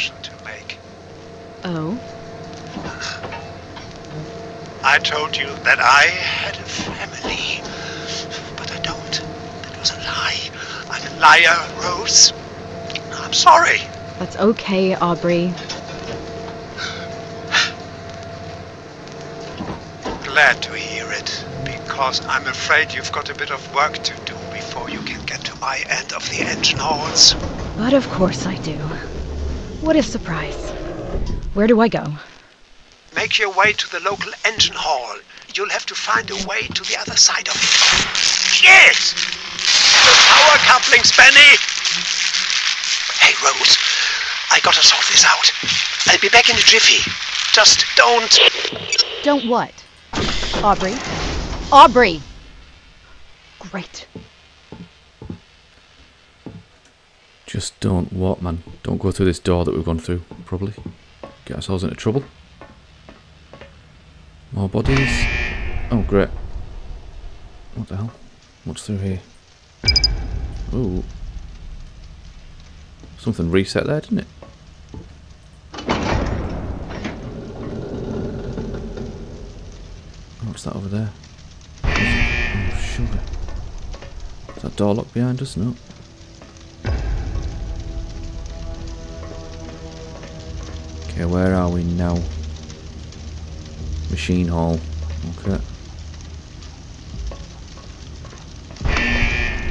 I have a confession to make. Oh? I told you that I had a family, but I don't. That was a lie. I'm a liar, Rose. I'm sorry. That's okay, Aubrey. Glad to hear it, because I'm afraid you've got a bit of work to do before you can get to my end of the engine halls. But of course I do. What a surprise. Where do I go? Make your way to the local engine hall. You'll have to find a way to the other side of it. Yes! The power couplings, Benny! Hey, Rose. I gotta sort this out. I'll be back in a jiffy. Just don't... Don't what? Aubrey? Aubrey! Great. Just don't what, man? Don't go through this door that we've gone through, probably. Get ourselves into trouble. More bodies. Oh, great. What the hell? What's through here? Ooh. Something reset there, didn't it? What's that over there? Oh, sugar. Is that door locked behind us? No. Okay, where are we now? Machine hall. Okay.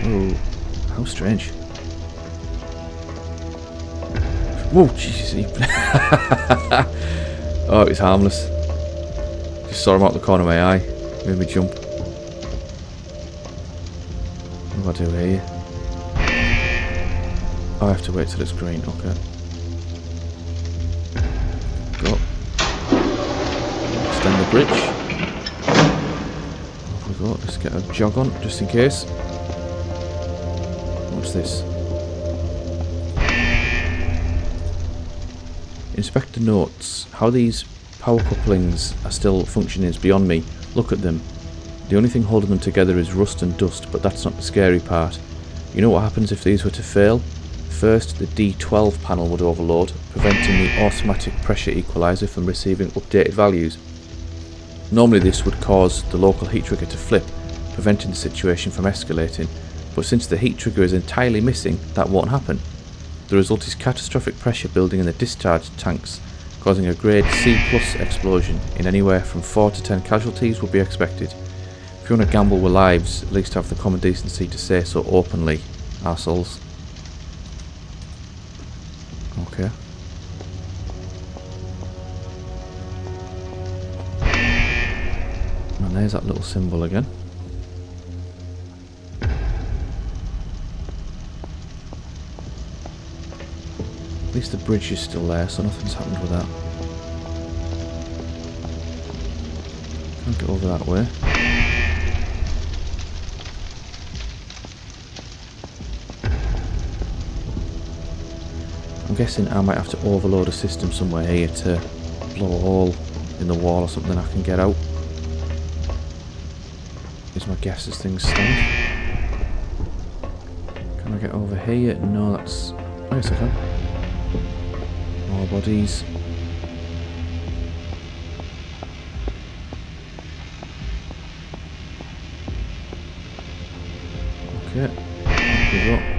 Oh, how strange. Whoa, Jesus. oh, it was harmless. Just saw him out the corner of my eye. Made me jump. What do I do here? I have to wait till it's green. Okay. Bridge. Off we go. Let's get a jog on, just in case. What's this? Inspector notes how these power couplings are still functioning is beyond me. Look at them. The only thing holding them together is rust and dust, but that's not the scary part. You know what happens if these were to fail? First, the D12 panel would overload, preventing the automatic pressure equalizer from receiving updated values. Normally this would cause the local heat trigger to flip, preventing the situation from escalating, but since the heat trigger is entirely missing, that won't happen. The result is catastrophic pressure building in the discharge tanks, causing a grade C plus explosion in anywhere from 4 to 10 casualties would be expected. If you want to gamble with lives, at least have the common decency to say so openly, assholes. There's that little symbol again. At least the bridge is still there, so nothing's happened with that. Can't get over that way. I'm guessing I might have to overload a system somewhere here to blow a hole in the wall or something I can get out. Is my guess as things stand. Can I get over here? No, that's... Oh, yes I can. More bodies. Okay, up we go.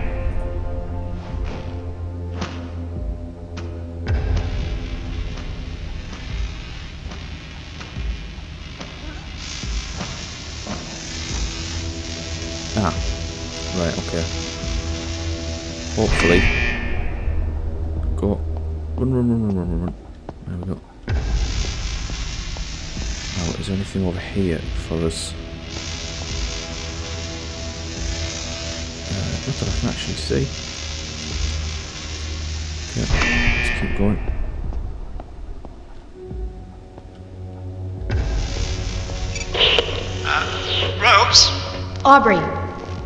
For us? Uh, not that I can actually see. Okay, let's keep going. Rose? Aubrey,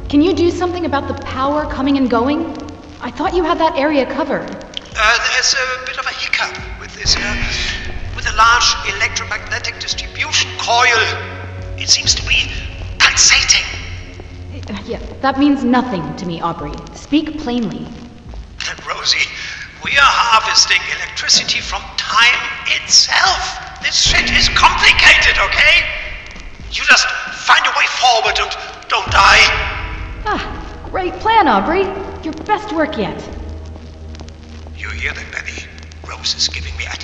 can you do something about the power coming and going? I thought you had that area covered. Uh, there's a bit of a hiccup with this, uh, with a large electromagnetic distribution coil. It seems to be pulsating. Uh, Yeah, that means nothing to me, Aubrey. Speak plainly. Rosie, We are harvesting electricity from time itself. This shit is complicated, okay? You just find a way forward and don't die. Ah, great plan, Aubrey. Your best work yet. You hear that, Benny? Rose is giving me attitude.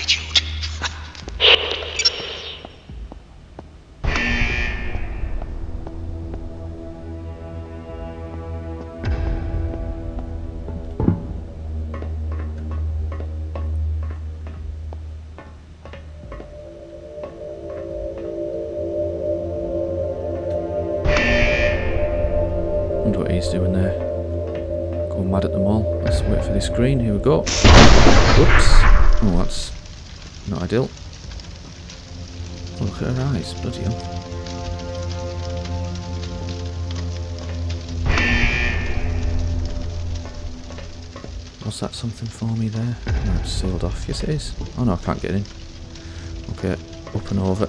We go. Oops. Oh, that's not ideal. Look at her eyes. Bloody hell. Was that something for me there? No, it's sealed off. Yes, it is. Oh no, I can't get in. Okay, up and over.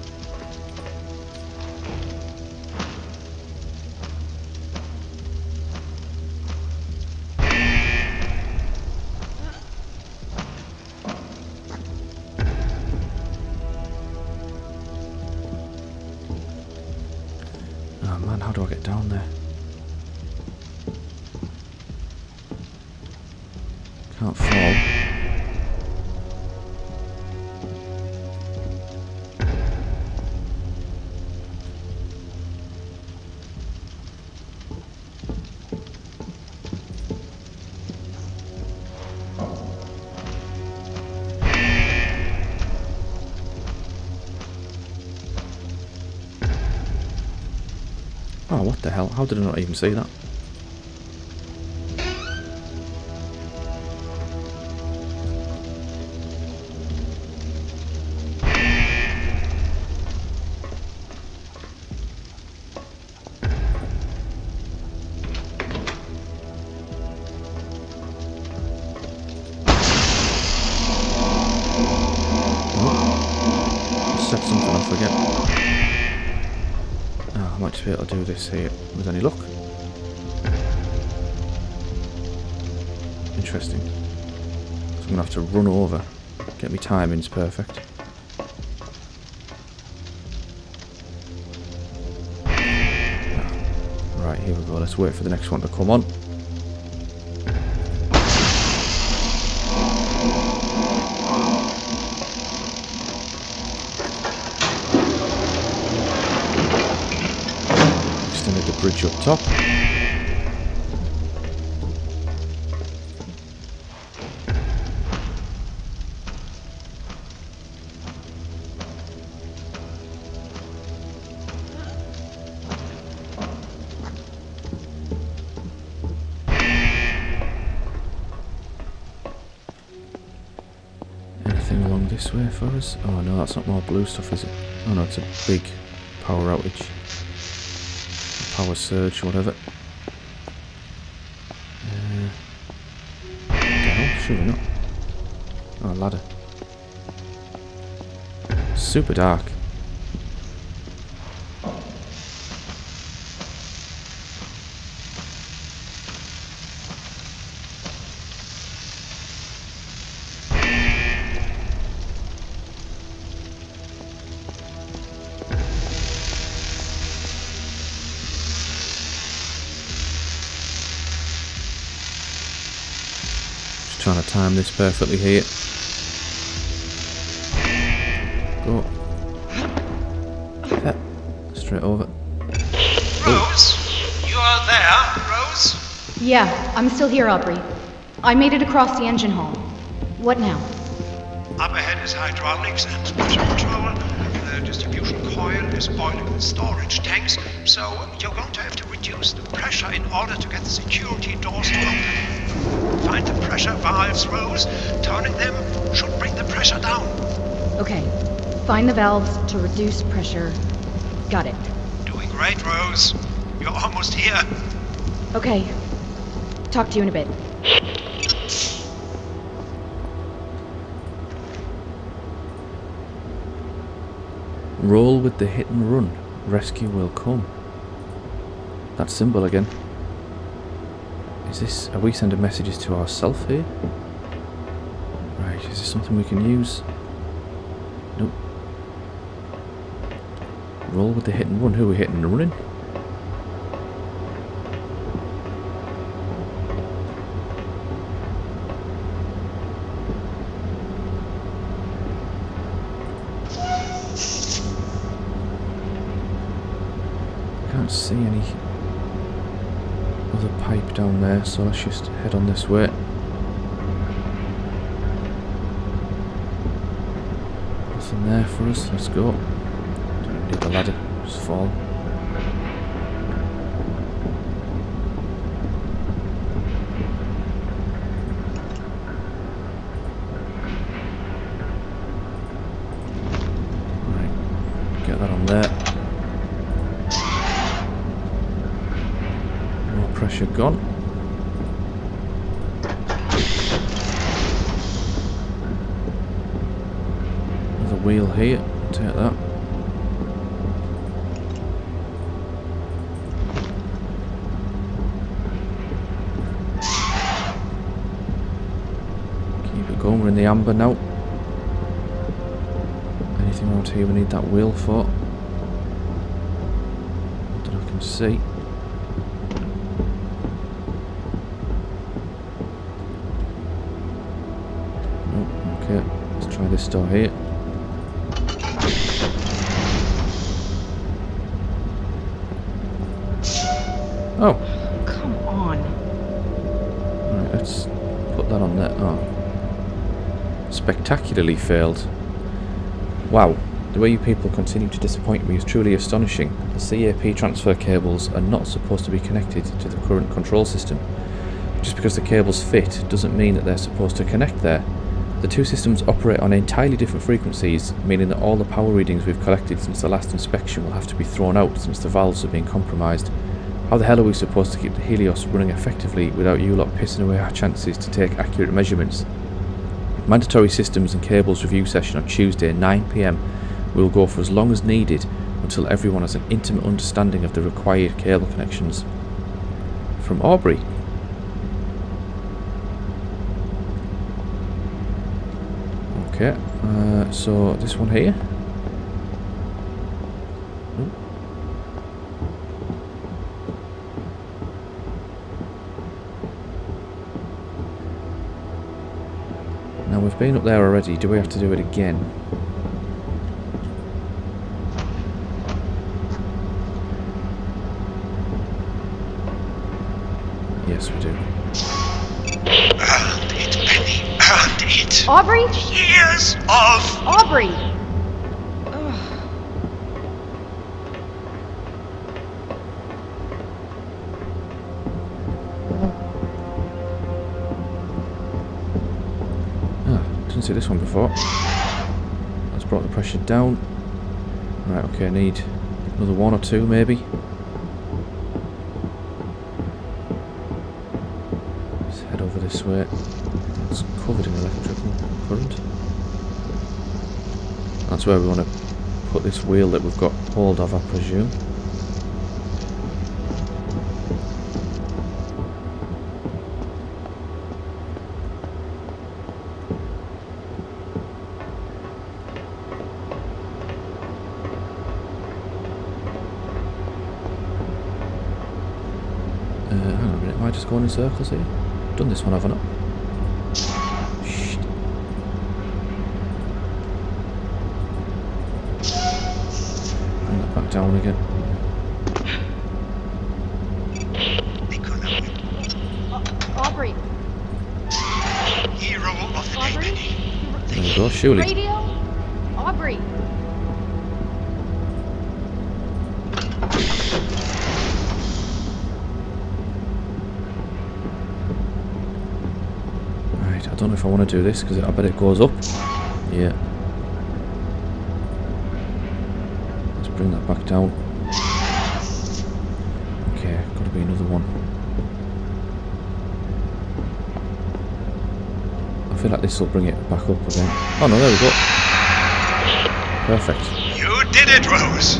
How did I not even see that? Oh. Set something off again. Oh, I might just be able to do this here I'm gonna have to run over. Get me timings perfect. Right, here we go. Let's wait for the next one to come on. Extended the bridge up top. This way for us? Oh no, that's not more blue stuff, is it? Oh no, it's a big power outage. Power surge, whatever. Uh? Surely not. Oh, ladder. Super dark. This perfectly here. Go. Yep. Straight over. Oh. Rose? You are there, Rose? Yeah, I'm still here, Aubrey. I made it across the engine hall. What now? Up ahead is hydraulics and pressure control. The distribution coil is boiling the storage tanks, so you're going to have to reduce the pressure in order to get the security doors to open. Find the pressure valves, Rose. Turning them should bring the pressure down. Okay. Find the valves to reduce pressure. Got it. Doing great, Rose. You're almost here. Okay. Talk to you in a bit. Roll with the hit and run. Rescue will come. That symbol again. Is this. Are we sending messages to ourselves here? Right, is this something we can use? Nope. Roll with the hit and run. Who are we hitting and running? Can't see any other pipe down there, so let's just head on this way. Nothing there for us, let's go. Don't need the ladder, just fall. Right, get that on there. More pressure gone. Another wheel here. Take that. Keep it going. We're in the amber now. Anything around here we need that wheel for? That I can see. Nope, okay. Let's try this door here. Oh, Spectacularly failed. Wow, the way you people continue to disappoint me is truly astonishing. The CAP transfer cables are not supposed to be connected to the current control system. Just because the cables fit doesn't mean that they're supposed to connect there. The two systems operate on entirely different frequencies, meaning that all the power readings we've collected since the last inspection will have to be thrown out since the valves have been compromised. How the hell are we supposed to keep the Helios running effectively without you lot pissing away our chances to take accurate measurements? Mandatory systems and cables review session on Tuesday 9pm We will go for as long as needed until everyone has an intimate understanding of the required cable connections. From Aubrey. Okay, uh, so this one here. Been up there already, do we have to do it again? Yes, we do. Earned it, Penny. Earned it. Aubrey? Years of Aubrey! This one before. That's brought the pressure down. Right, okay, I need another one or two maybe. Let's head over this way. It's covered in electrical current. That's where we want to put this wheel that we've got hold of, I presume. Uh, hang on a minute, am I just going in circles here? Done this one, haven't I? Shit. Bring that back down again. Aubrey! hero of the Aubrey? There we go, surely. Radio? Aubrey! Right, I don't know if I want to do this because I bet it goes up. Yeah. Let's bring that back down. Okay, gotta be another one. I feel like this will bring it back up again. Oh no, there we go. Perfect. You did it, Rose.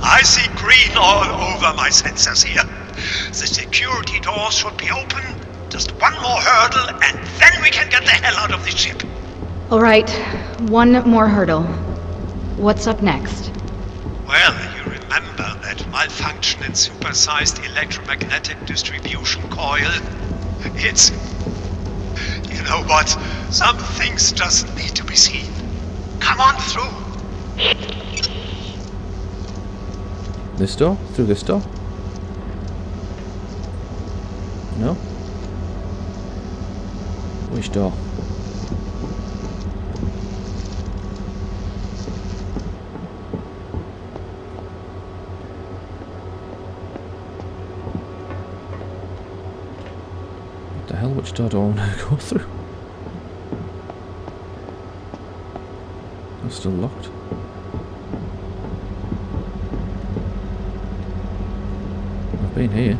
I see green all over my sensors here. The security doors should be open. Just one more hurdle, and then we can get the hell out of this ship. Alright, one more hurdle. What's up next? Well, you remember that malfunction in supersized electromagnetic distribution coil? It's. You know what? Some things just need to be seen. Come on through. This door? Through this door? No? Door? What the hell? Which door do I want to go through? It's still locked. I've been here.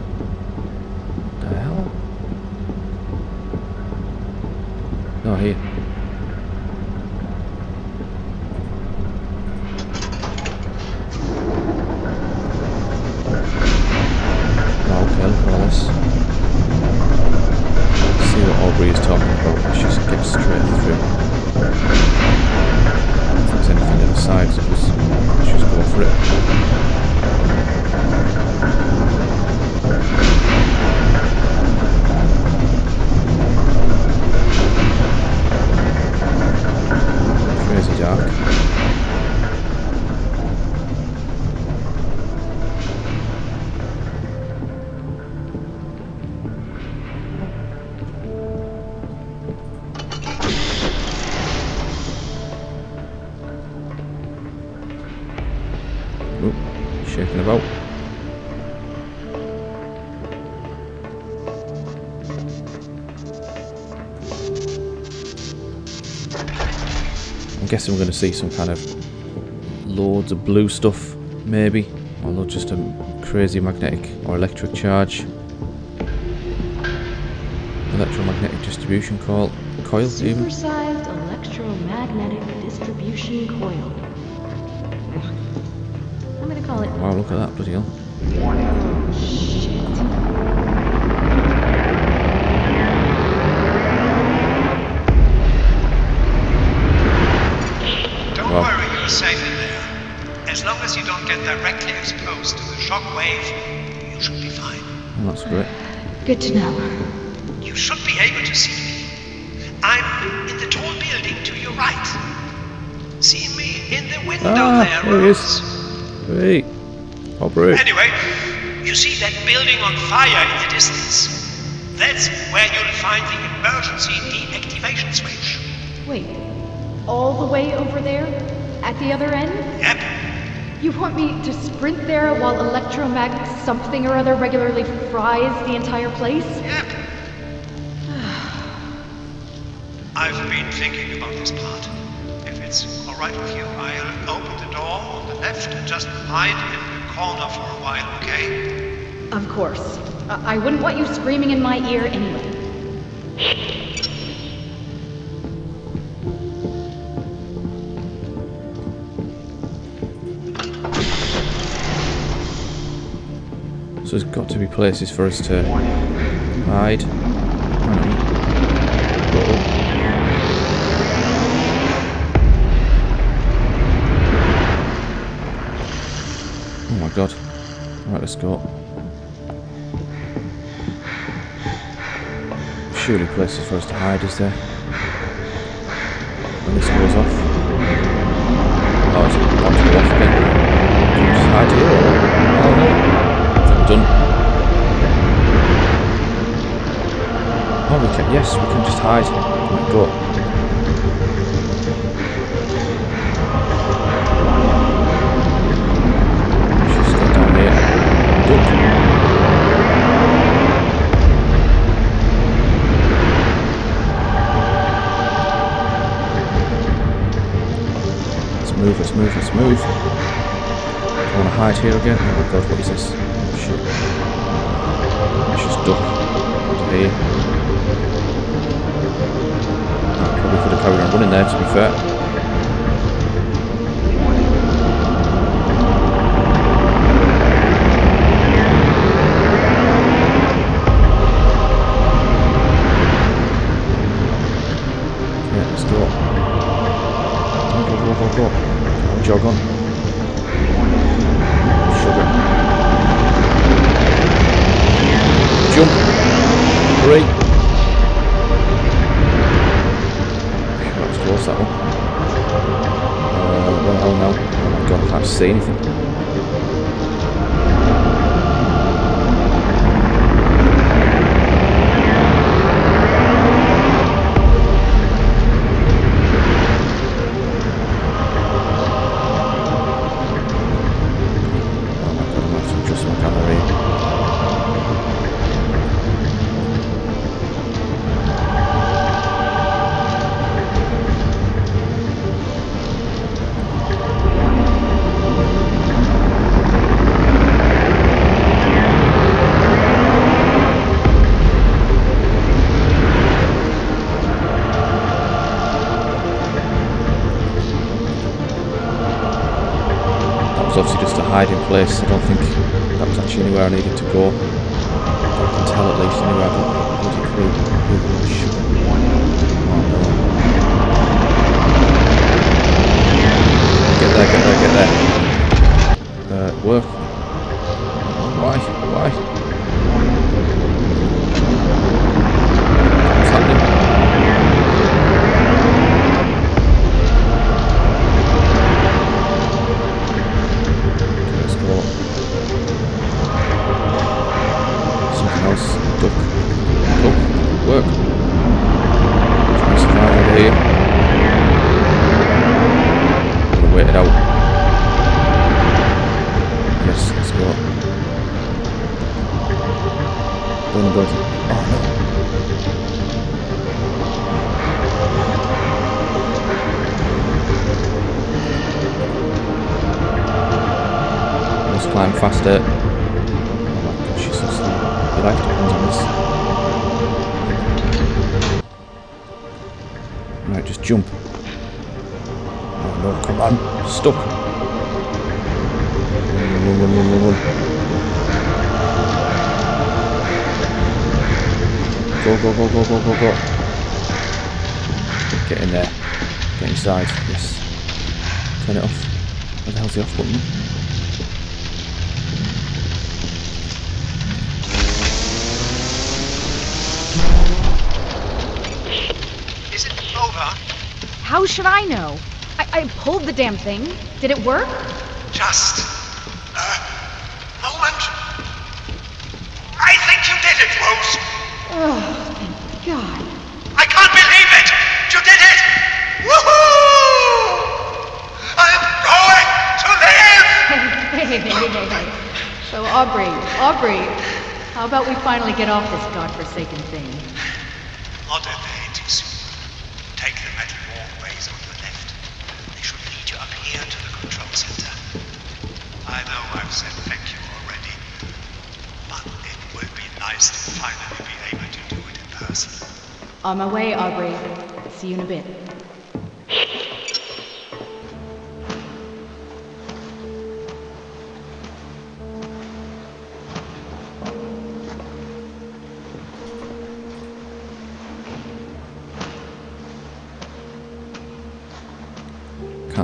Guessing we're going to see some kind of loads of blue stuff, maybe, or not just a crazy magnetic or electric charge. Electromagnetic distribution coil, coil even. Supersized electromagnetic distribution coil. I'm gonna call it. Wow, look at that, bloody hell. Good to know. You should be able to see me. I'm in the tall building to your right. See me in the window Ah, there, there he is. Rose? Hey, Aubrey. Anyway, you see that building on fire in the distance? That's where you'll find the emergency deactivation switch. Wait, all the way over there? At the other end? Yep. You want me to sprint there while electromag something or other regularly fries the entire place? Yep. I've been thinking about this part. If it's all right with you, I'll uh, open the door on the left and just hide in the corner for a while, okay? Of course. I, I wouldn't want you screaming in my ear anyway. So there's got to be places for us to hide. Oh my god. Right, let's go. Surely places for us to hide, is there? When this goes off. Oh, it's about to go off again. Can we just hide here or what? Oh no. I think we're done. Oh, we can, just hide. Right, go. Just here. Duck. Let's move, let's move, let's move. I want to hide here again. Oh my god, what is this? Oh shit. Let's just duck into here. I probably could have carried on running to be fair. Place. I don't think Get in there. Get inside. Yes. Turn it off. Where the hell's the off button? Is it over? How should I know? I, I pulled the damn thing. Did it work? Just a moment. I think you did it, Rose. Oh, thank God. I can't believe it! You did it! Woohoo! I'm going to live! Hey. So, Aubrey, Aubrey, how about we finally get off this godforsaken thing? Day too soon. Take them at walkways on the left. They should lead you up here to the control center. I know I've said thank you already, but it would be nice to finally be able to do it in person. On my way, Aubrey. See you in a bit.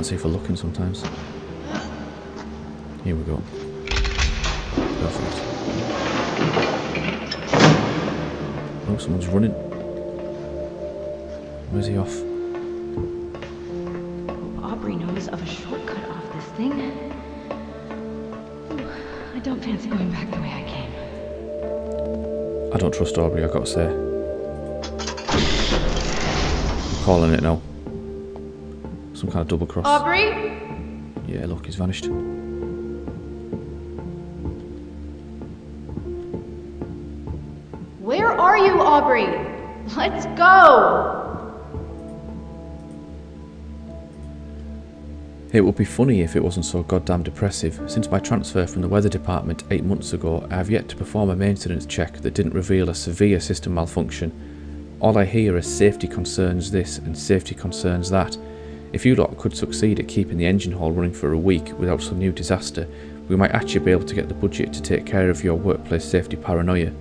See for looking sometimes. Here we go. Perfect. Oh, someone's running. Where's he off? Aubrey knows of a shortcut off this thing. Ooh, I don't fancy going back the way I came. I don't trust Aubrey, I've got to say. I'm calling it now. Kind of double cross. Aubrey? Yeah, look, he's vanished. Where are you, Aubrey? Let's go! It would be funny if it wasn't so goddamn depressive. Since my transfer from the weather department eight months ago, I have yet to perform a maintenance check that didn't reveal a severe system malfunction. All I hear is safety concerns this and safety concerns that. If you lot could succeed at keeping the engine hall running for a week without some new disaster, we might actually be able to get the budget to take care of your workplace safety paranoia.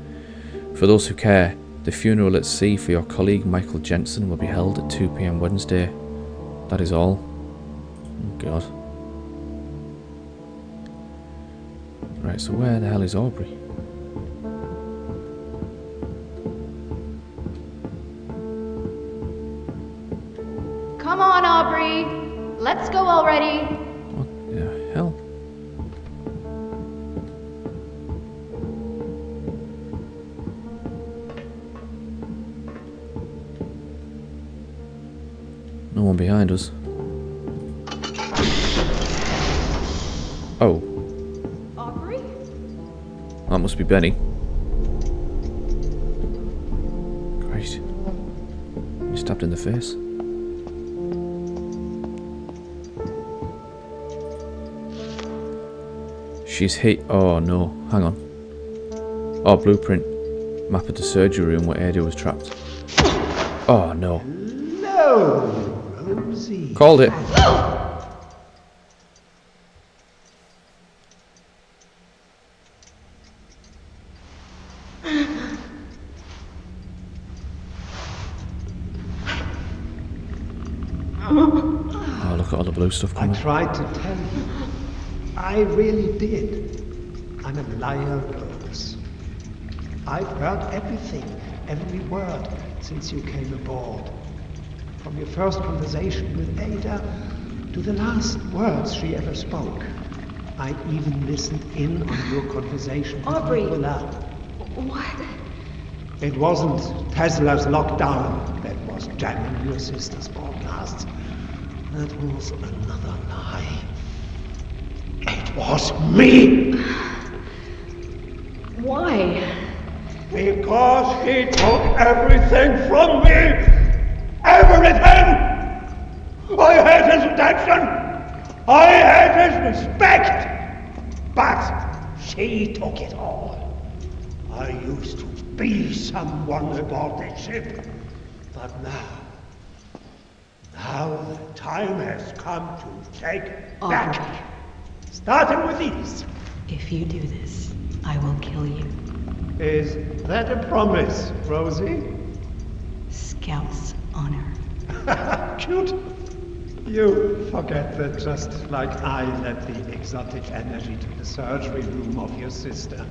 For those who care, the funeral at sea for your colleague Michael Jensen will be held at 2pm Wednesday. That is all. Oh God. Right, so where the hell is Aubrey? She's hit. Oh no, hang on. Oh, blueprint. Map of the surgery room where Ada was trapped. Oh no. No, Rosie. Called it. Oh, look at all the blue stuff coming. I tried to tell you. I really did. I'm a liar, Rose. I've heard everything, every word, since you came aboard. From your first conversation with Ada to the last words she ever spoke. I even listened in on your conversation with Aubrey. What? It wasn't Tesla's lockdown that was jamming your sister's broadcasts. That was another lie. It was me! Why? Because he took everything from me! Everything! I had his attention! I had his respect! But she took it all. I used to be someone aboard this ship. But now, now the time has come to take oh. back. Starting with these. If you do this, I will kill you. Is that a promise, Rosie? Scout's honor. Cute. You forget that just like I led the exotic energy to the surgery room of your sister,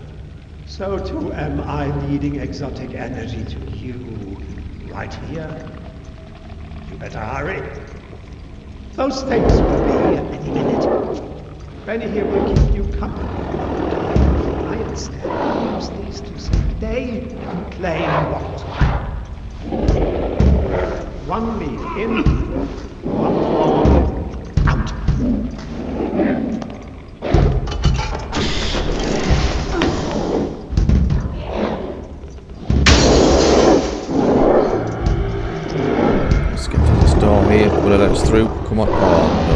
so too am I leading exotic energy to you right here. You better hurry. Those things will be here any minute. Benny here will keep you company. I instead use these to say they claim what? One lead in, one forward, out. Let's get to this door here. Will it us through? Come on. Oh,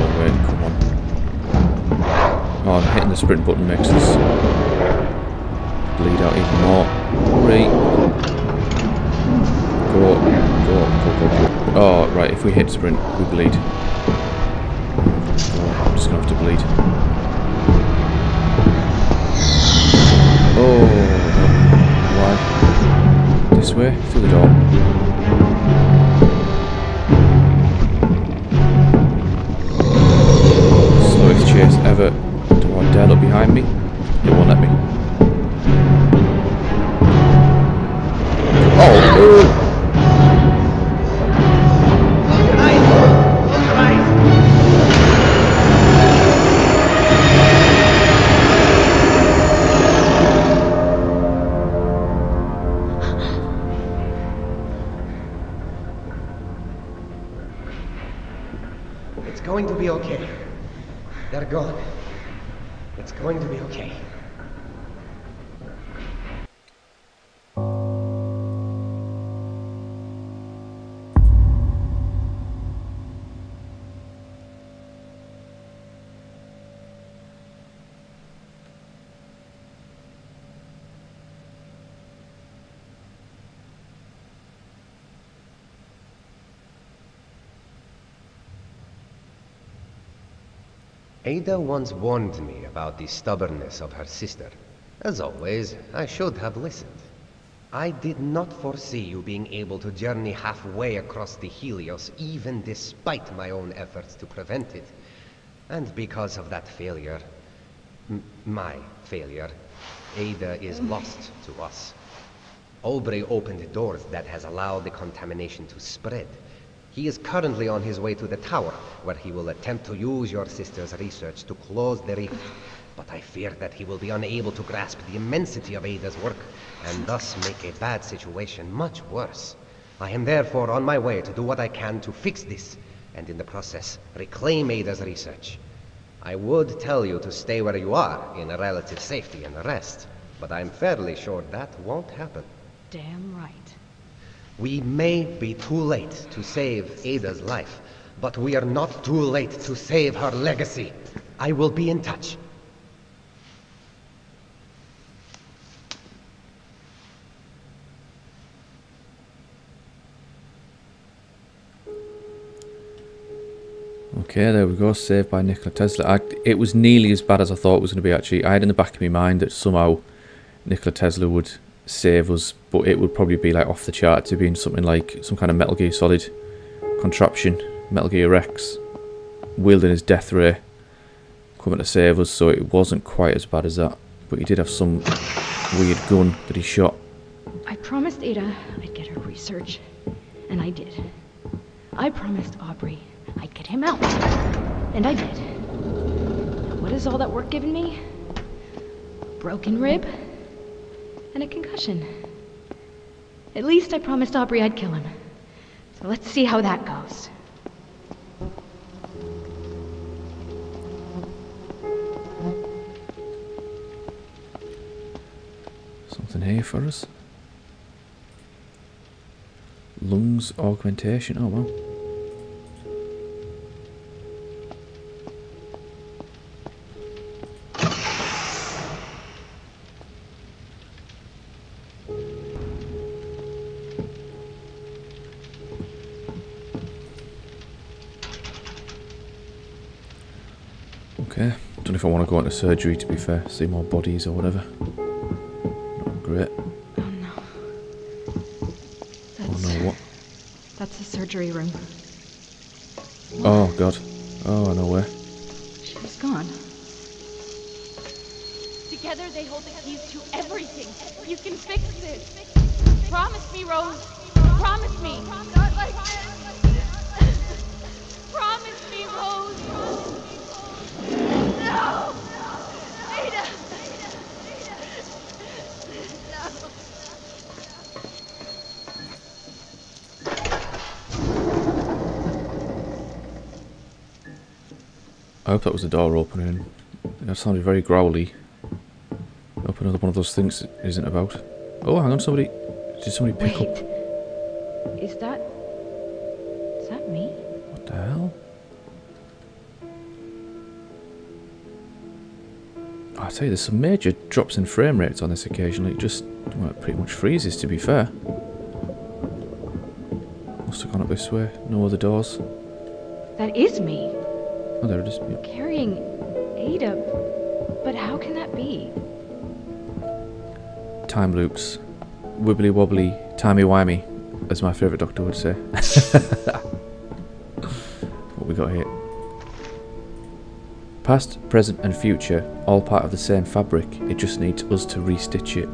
the sprint button makes us bleed out even more. Hurry. Go, up, go, go, go, go. Oh, right, if we hit sprint, we bleed. Oh, I'm just gonna have to bleed. Oh. Why? This way? Through the door. Behind me? Ada once warned me about the stubbornness of her sister. As always, I should have listened. I did not foresee you being able to journey halfway across the Helios, even despite my own efforts to prevent it. And because of that failure, my failure. Ada is lost to us. Aubrey opened doors that has allowed the contamination to spread. He is currently on his way to the tower, where he will attempt to use your sister's research to close the rift. But I fear that he will be unable to grasp the immensity of Ada's work, and thus make a bad situation much worse. I am therefore on my way to do what I can to fix this, and in the process, reclaim Ada's research. I would tell you to stay where you are, in relative safety and rest, but I'm fairly sure that won't happen. Damn right. We may be too late to save Ada's life, but we are not too late to save her legacy. I will be in touch. Okay, there we go. Saved by Nikola Tesla. I, it was nearly as bad as I thought it was going to be. Actually, I had in the back of my mind that somehow Nikola Tesla would save us, but it would probably be like off the chart to being something like some kind of Metal Gear Solid contraption, Metal Gear Rex, wielding his death ray, coming to save us. So it wasn't quite as bad as that, but he did have some weird gun that he shot. I promised Ada I'd get her research, and I did. I promised Aubrey I'd get him out, and I did. What has all that work given me? Broken rib and a concussion. At least I promised Aubrey I'd kill him. So let's see how that goes. Something here for us. Lungs augmentation. Oh wow. Know if I want to go into surgery to be fair, see more bodies or whatever. Not great. Oh no. Oh That's, no, what? that's the surgery room. Oh god. Oh, no way. She was gone. Together they hold the keys to everything. You can fix this. Promise me, Rose. Promise me. Not like Promise I hope that was the door opening. That sounded very growly. Hope another one of those things isn't about. Oh, hang on, somebody. Did somebody pick Wait. up? Is that. Is that me? What the hell? I tell you, there's some major drops in frame rates on this occasionally. It just well, it pretty much freezes, to be fair. Must have gone up this way. No other doors. That is me. Oh, there it is. Yep. Carrying Ada. But how can that be? Time loops. Wibbly wobbly, timey wimey, as my favourite doctor would say. what we got here? Past, present, and future, all part of the same fabric. It just needs us to restitch it.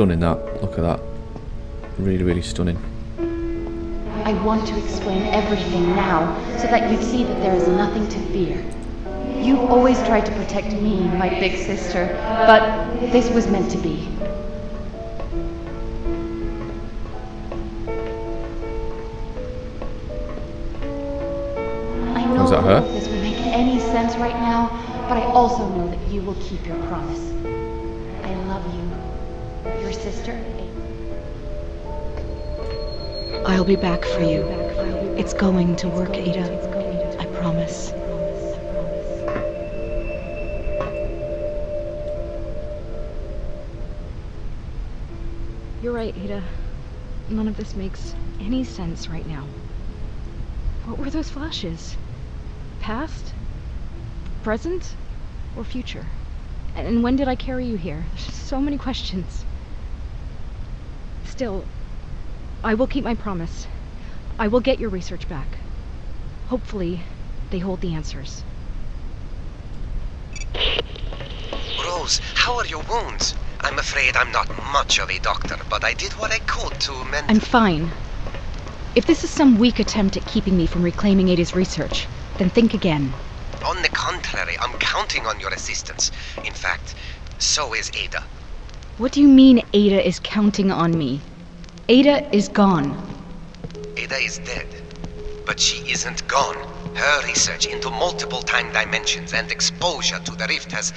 Stunning. That look at that. Really, really stunning. I want to explain everything now, so that you'd see that there is nothing to fear. You always tried to protect me, my big sister, but this was meant to be. I know that her? this will make any sense right now, but I also know that you will keep your sister, I'll be back for you. It's going to work, Ada. I promise. You're right, Ada. None of this makes any sense right now. What were those flashes? Past? Present? Or future? And when did I carry you here? There's so many questions. Still, I will keep my promise. I will get your research back. Hopefully, they hold the answers. Rose, how are your wounds? I'm afraid I'm not much of a doctor, but I did what I could to mend. I'm fine. If this is some weak attempt at keeping me from reclaiming Ada's research, then think again. On the contrary, I'm counting on your assistance. In fact, so is Ada. What do you mean Ada is counting on me? Ada is gone. Ada is dead. But she isn't gone. Her research into multiple time dimensions and exposure to the rift has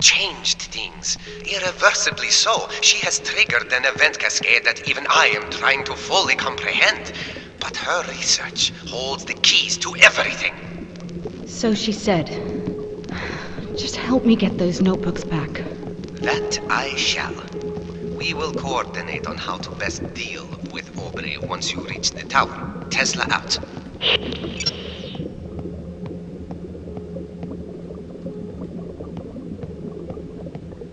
changed things. Irreversibly so. She has triggered an event cascade that even I am trying to fully comprehend. But her research holds the keys to everything. So she said. Just help me get those notebooks back. That I shall. We will coordinate on how to best deal with Aubrey once you reach the tower. Tesla out.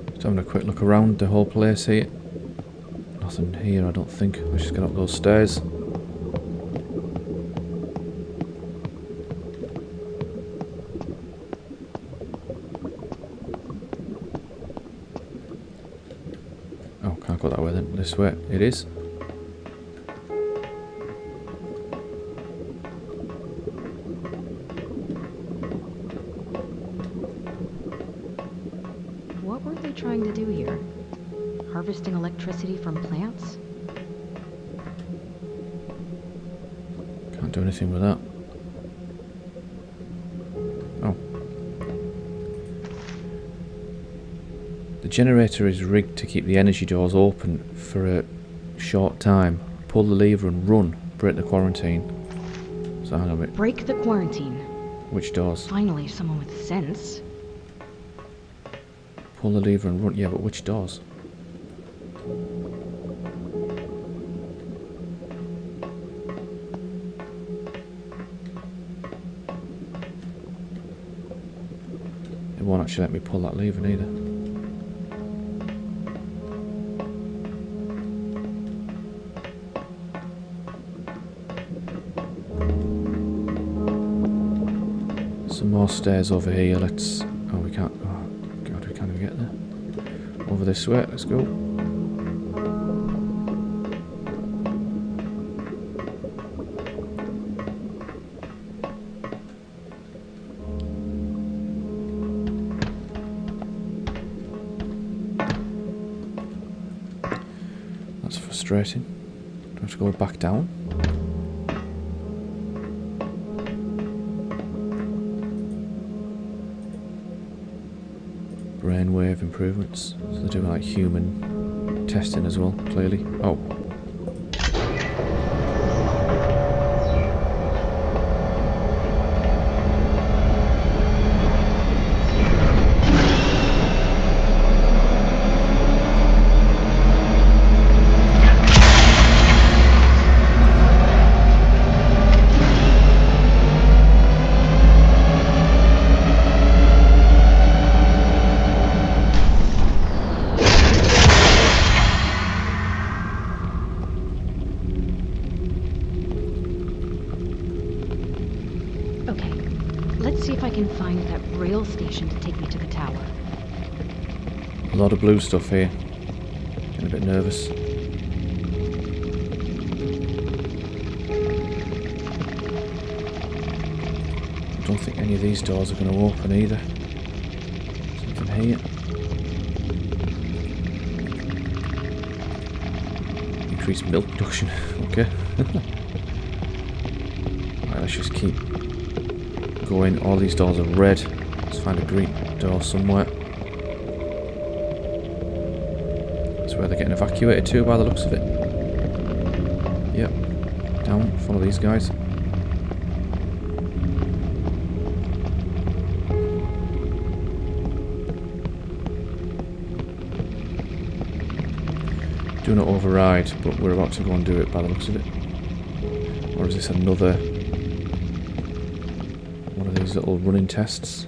Just having a quick look around the whole place here. Nothing here, I don't think. Let's just get up those stairs. Oh, can't go that way then. This way it is. What were they trying to do here? Harvesting electricity from plants? Can't do anything with that. Generator is rigged to keep the energy doors open for a short time. Pull the lever and run. Break the quarantine. So hang on a bit. Break the quarantine. Which doors? Finally, someone with sense. Pull the lever and run. Yeah, but which doors? It won't actually let me pull that lever neither. Stairs over here. Let's. Oh, we can't. Oh, God, we can't even get there. Over this way. Let's go. That's frustrating. Do I have to go back down? Improvements. So they're doing like human testing as well, clearly. Oh. To take me to the tower. A lot of blue stuff here. Getting a bit nervous. I don't think any of these doors are going to open either. Something here. Increased milk production. okay. right, let's just keep going. All these doors are red. Find a green door somewhere. That's where they're getting evacuated to by the looks of it. Yep. Down, follow these guys. Do not override, but we're about to go and do it by the looks of it. Or is this another one of these little running tests?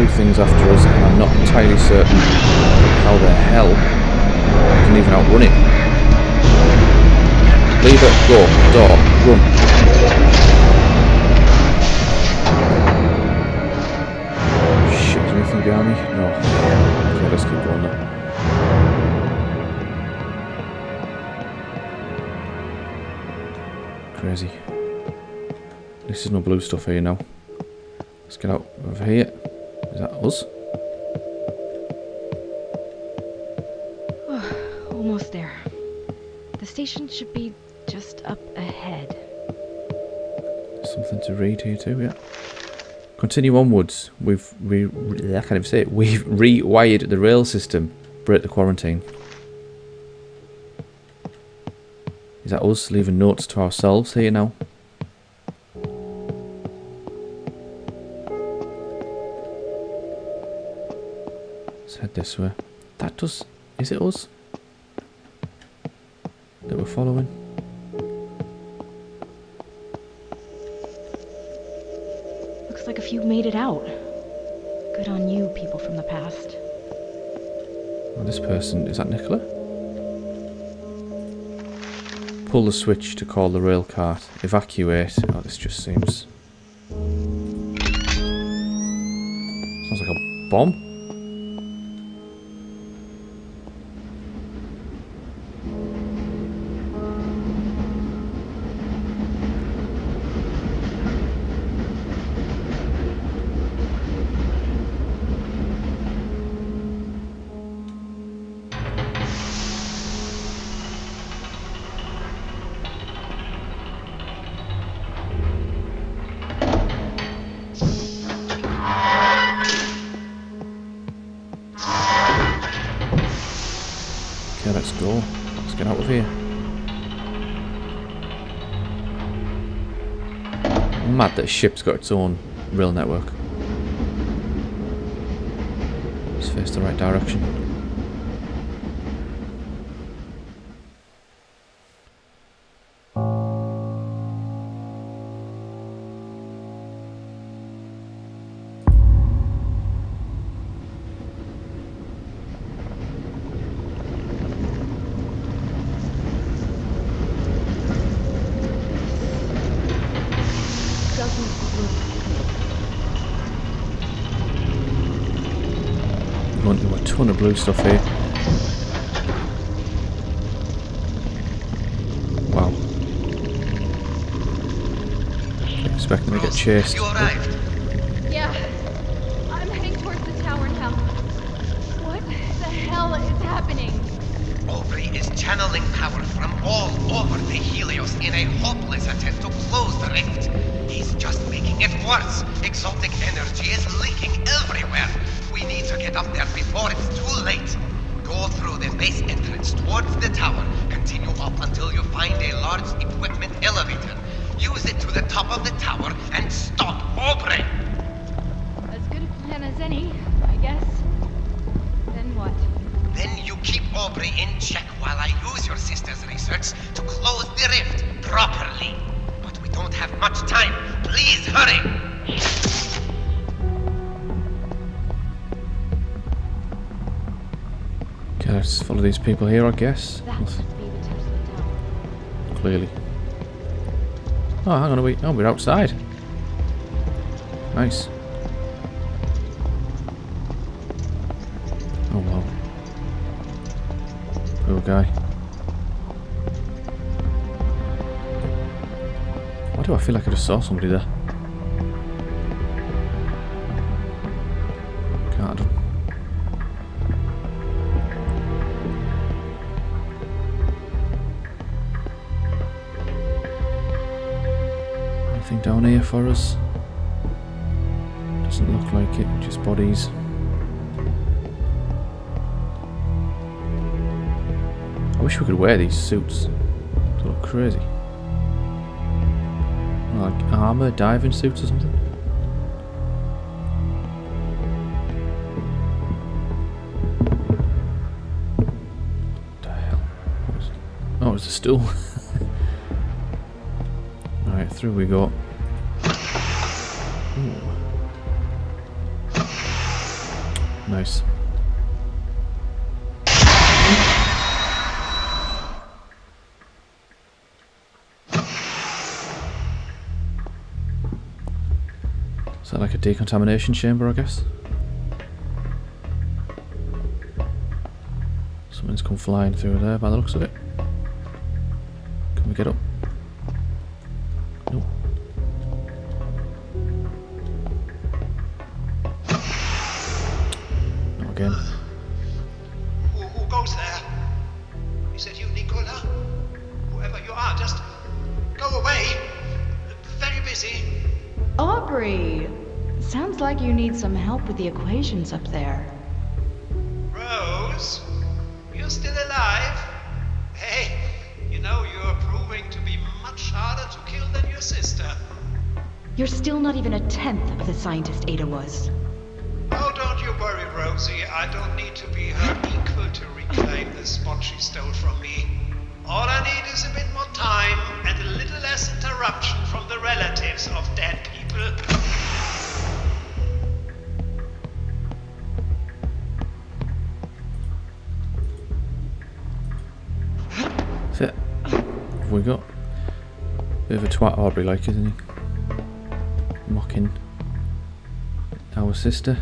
Things after us, and I'm not entirely certain how the hell we can even outrun it. Lever, go, door, run. Shit, is anything behind me? No. Okay, let's keep going now. Crazy. This is no blue stuff here now. Let's get out of here. Station should be just up ahead. Something to read here too, yeah. Continue onwards. We've we I can't even say it. We've rewired the rail system. Break the quarantine. Is that us leaving notes to ourselves here now? Let's head this way. That does. Is it us? That we're following? Looks like a few made it out. Good on you, people from the past. Oh, this person, is that Nikola? Pull the switch to call the rail cart. Evacuate. Oh, this just seems. Sounds like a bomb. Let's go. Let's get out of here. Mad that a ship's got its own rail network. Let's face the right direction. Ton of blue stuff here. Wow. Expecting to get chased. You. Here, I guess. That must be the Tesla Tower. Clearly. Oh, hang on a wait. Oh, we're outside. Nice. Oh, wow. Poor guy. Why do I feel like I just saw somebody there? Bodies. I wish we could wear these suits. They look crazy. Like armour, diving suits or something. What the hell? What Oh, it's a stool. Alright, through we go. Nice. Is that like a decontamination chamber, I guess? Something's come flying through there by the looks of it. We got? A bit of a twat Aubrey like, isn't he? Mocking our sister.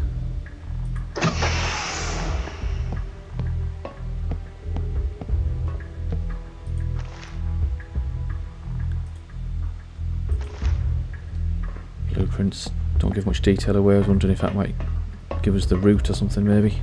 Blueprints don't give much detail away. I was wondering if that might give us the route or something, maybe.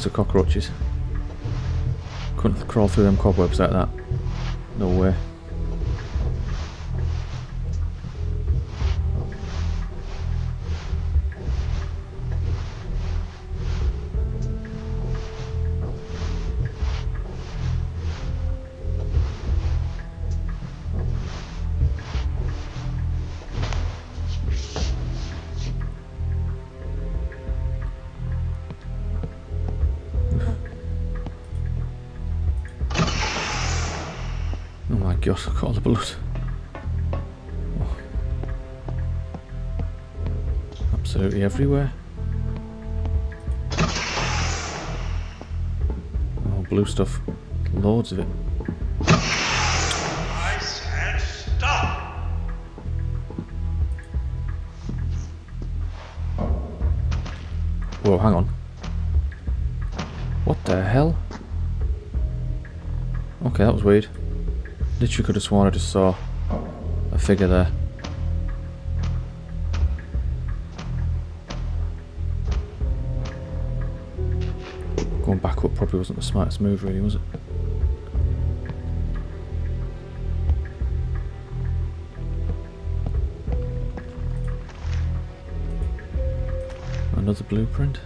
Spiders or cockroaches? Couldn't crawl through them cobwebs like that. No way. Stuff. Loads of it. I said stop. Whoa, hang on. What the hell? Okay, that was weird. Literally could have sworn I just saw a figure there. Probably wasn't the smartest move really, was it? Another blueprint?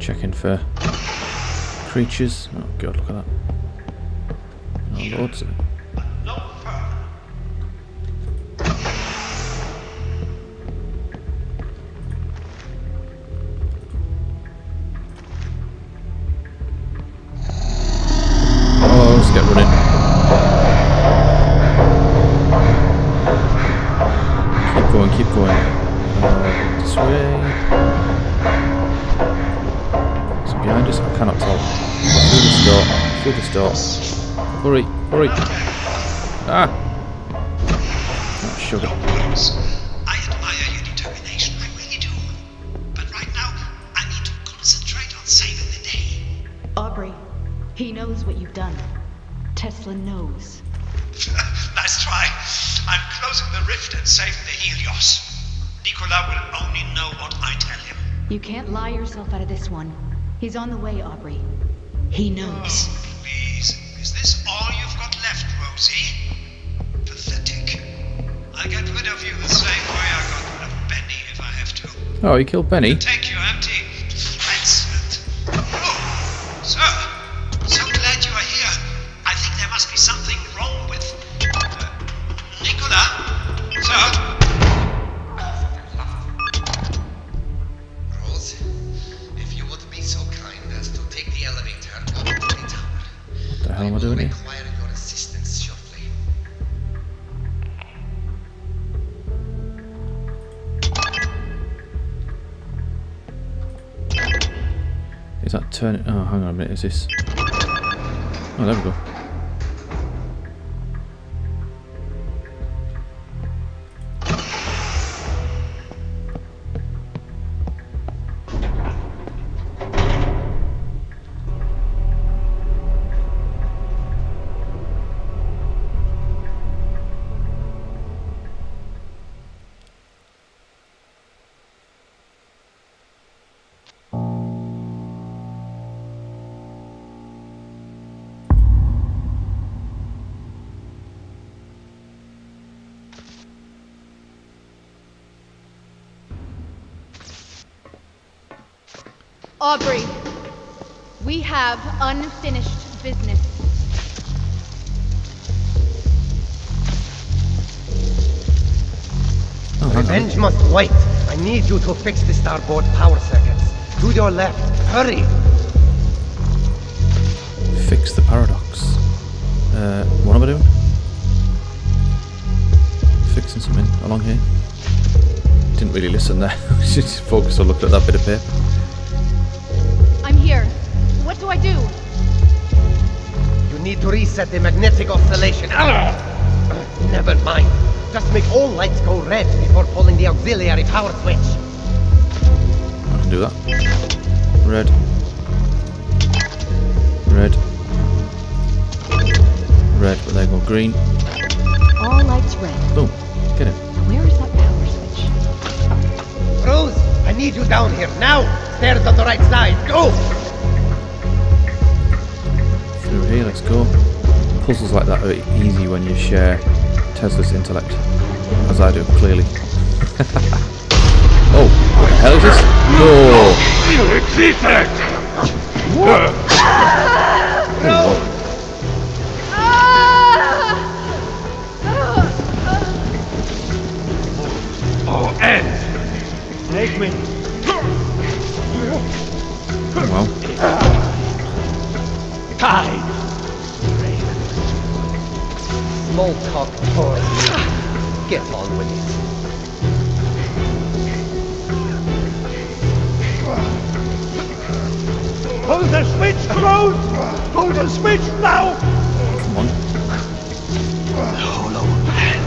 Checking for creatures. Oh god, look at that. Oh, here, loads of. This one. He's on the way, Aubrey. He knows. Oh, Please, is this all you've got left, Rosie? Pathetic. I'll get rid of you the same way I got rid of Benny if I have to. Oh, he killed Benny. Minute. Is this? Oh, there we go. Aubrey, we have unfinished business. Oh, hang on. Revenge must wait. I need you to fix the starboard power circuits. To your left. Hurry! Fix the paradox. Uh, what am I doing? Fixing something along here. Didn't really listen there. Just focus on looking at that bit of paper. Need to reset the magnetic oscillation. Arrgh! Never mind. Just make all lights go red before pulling the auxiliary power switch. I can do that. Red. Red. Red, but they go green. All lights red. Boom. Get it. Where is that power switch? Rose, I need you down here now. Stairs on the right side. Go! Through here, let's go. Puzzles like that are easy when you share Tesla's intellect. As I do, clearly. oh, what the hell is this? No! Oh, Oh, Ed! Take me. oh well. Tide. Small talk toy. Get on with it. Pull the switch, Rose! Pull the switch now! Come on. Hollow hand.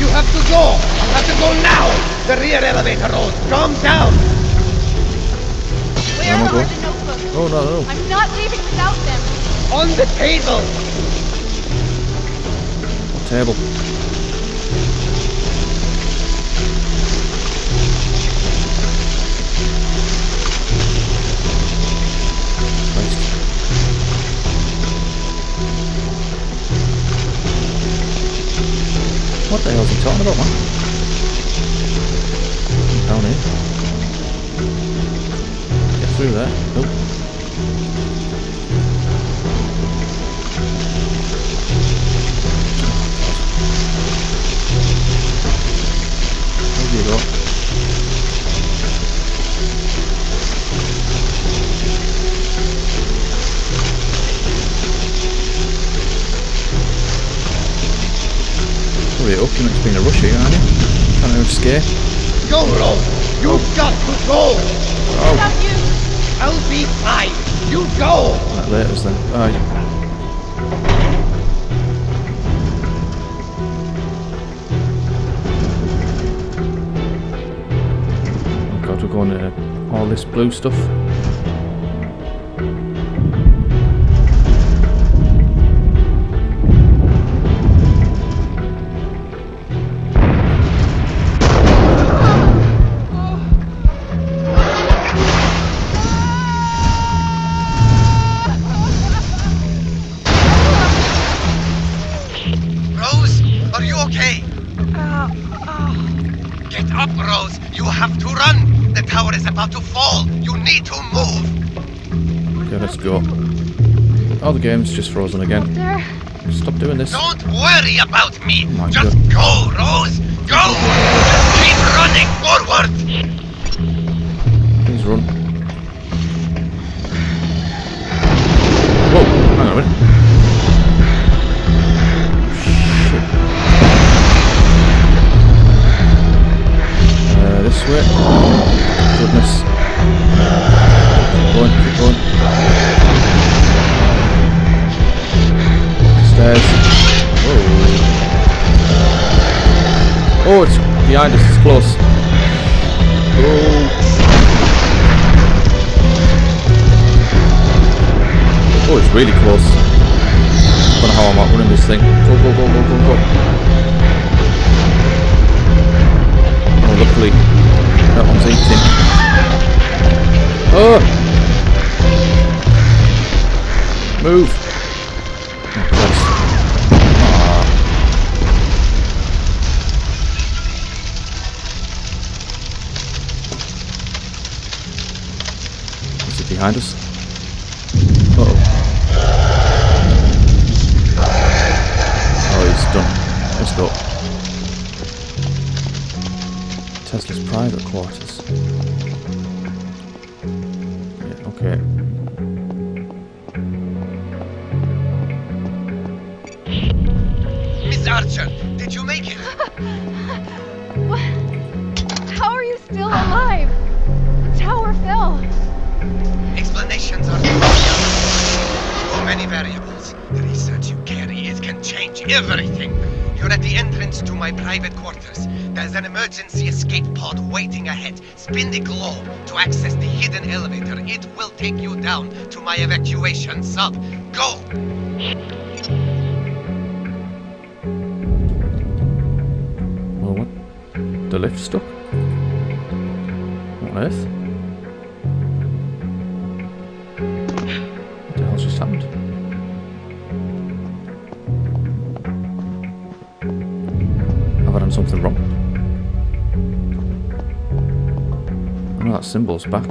You have to go! You have to go now! The rear elevator, Rose. Calm down! Where I'm are the notebooks? Oh, no, no. I'm not leaving without them. On the table! Table. What the hell is he talking about, man? Down here. Through there. Nope. There you go. Hurry it up, you're meant to be in a rush here, aren't you? Trying to escape. Go, Rose! You've oh. got to go! Oh, Stop you! I'll be fine! You go! that later's then. Bye. Oh god, we're going to all this blue stuff. Just frozen again. Stop doing this. Don't worry about me. Oh my Just go, Rose. Go. Really close. Don't know how I'm outrunning this thing. Go, go, go, go, go, go. Oh, luckily, that one's eating. Oh! Move! Oh. Is it behind us? Let's go. Tesla's private quarters. Yeah, okay. Miss Archer, did you make it? What? How are you still alive? The tower fell. Explanations are so many variables. The research you carry it can change everything. You're at the entrance to my private quarters. There's an emergency escape pod waiting ahead. Spin the globe to access the hidden elevator. It will take you down to my evacuation sub. Go! Well, what? The lift stuck? What on earth? Something wrong? Know that symbol's back.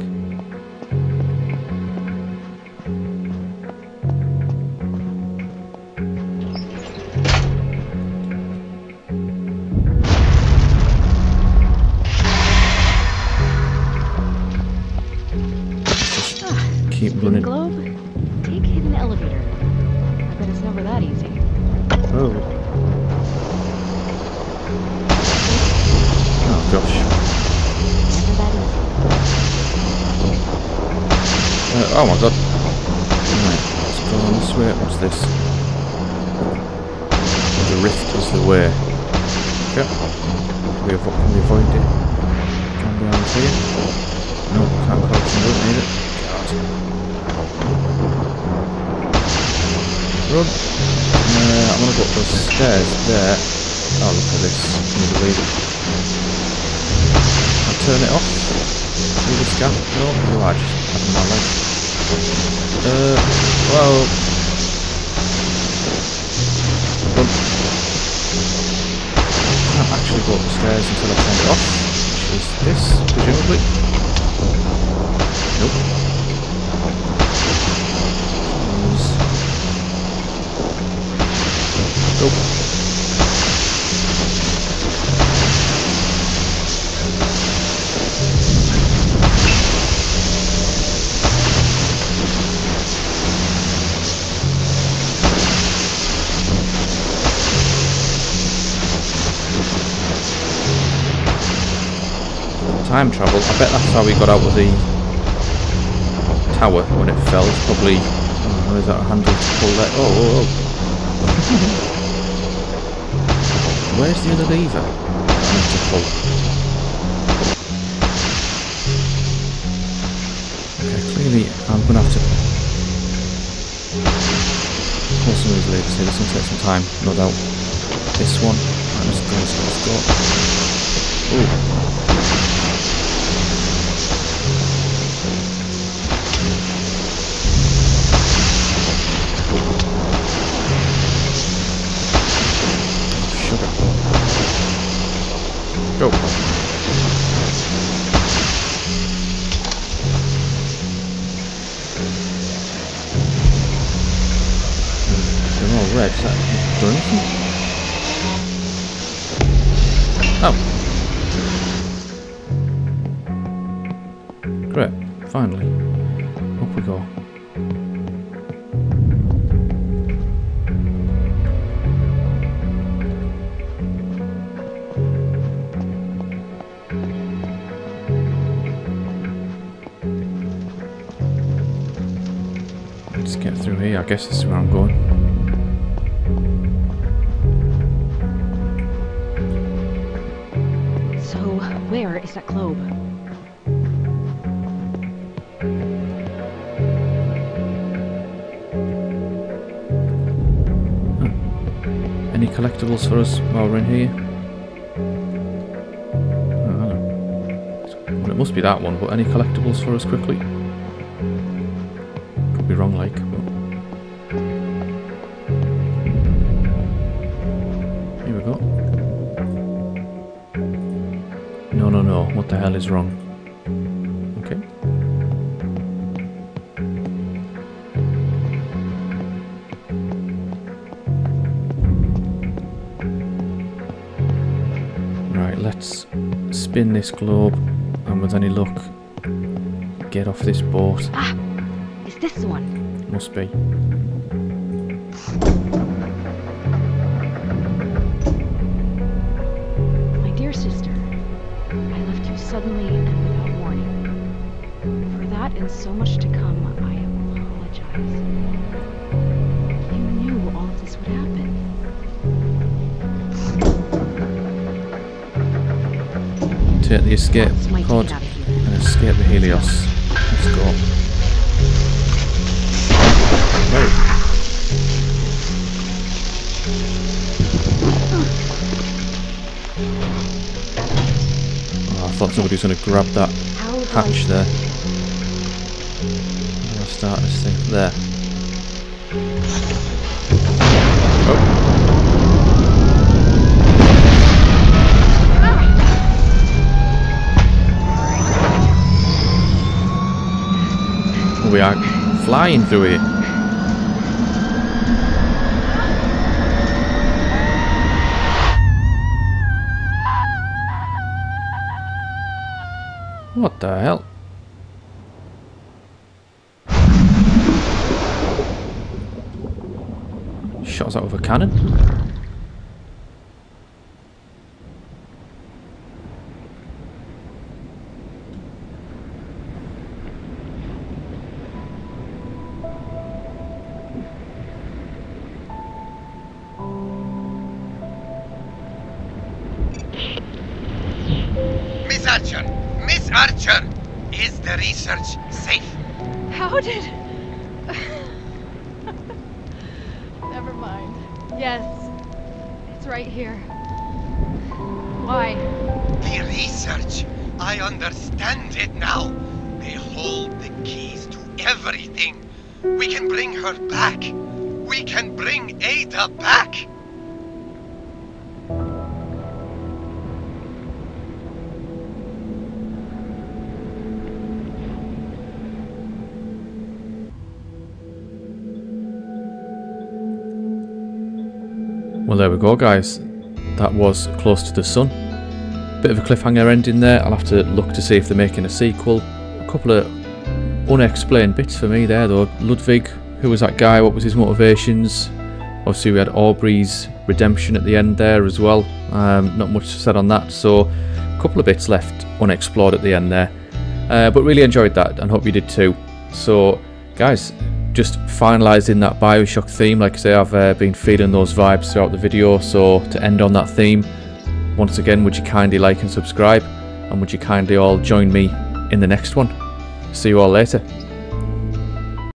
Run. Uh, I'm gonna go up those stairs there. Oh, look at this. I'll turn it off. See this gap? No, no, I just have my life. Uh, well. Run. Can't actually go up the stairs until I turn it off. Which is this, presumably. Nope. Nope. Time travel, I bet that's how we got out of the tower when it fell, it's probably, oh, there's that handle to pull that, oh, oh, oh. Where's the other lever? Okay, clearly I'm gonna have to pull some of these levers here. This will take some time, no doubt. This one. Right, let's go, let's go, let's go. Ooh. Go. They're all red. Is that do anything? Oh. Great. Finally. Get through here. I guess this is where I'm going. So, where is that globe? Any collectibles for us while we're in here? Oh, I don't know. Well, it must be that one, but any collectibles for us quickly? Is wrong? Okay. Right, let's spin this globe and with any luck get off this boat. Ah! Is this one? Must be. Escape pod ticket out of here. and escape the Helios. Let's go. Whoa. Oh, I thought somebody was going to grab that hatch there. I'm going to start this thing there. We are flying through it. What the hell? Shots out of a cannon? We go, guys. That was Close to the Sun. Bit of a cliffhanger ending there. I'll have to look to see if they're making a sequel. A couple of unexplained bits for me there, though. Ludwig, who was that guy? What was his motivations? Obviously, we had Aubrey's redemption at the end there as well. Um, not much said on that. So, a couple of bits left unexplored at the end there. Uh, but really enjoyed that and hope you did too. So, guys, just finalising that Bioshock theme. Like I say, I've uh, been feeding those vibes throughout the video. So, to end on that theme, once again, would you kindly like and subscribe? And would you kindly all join me in the next one? See you all later.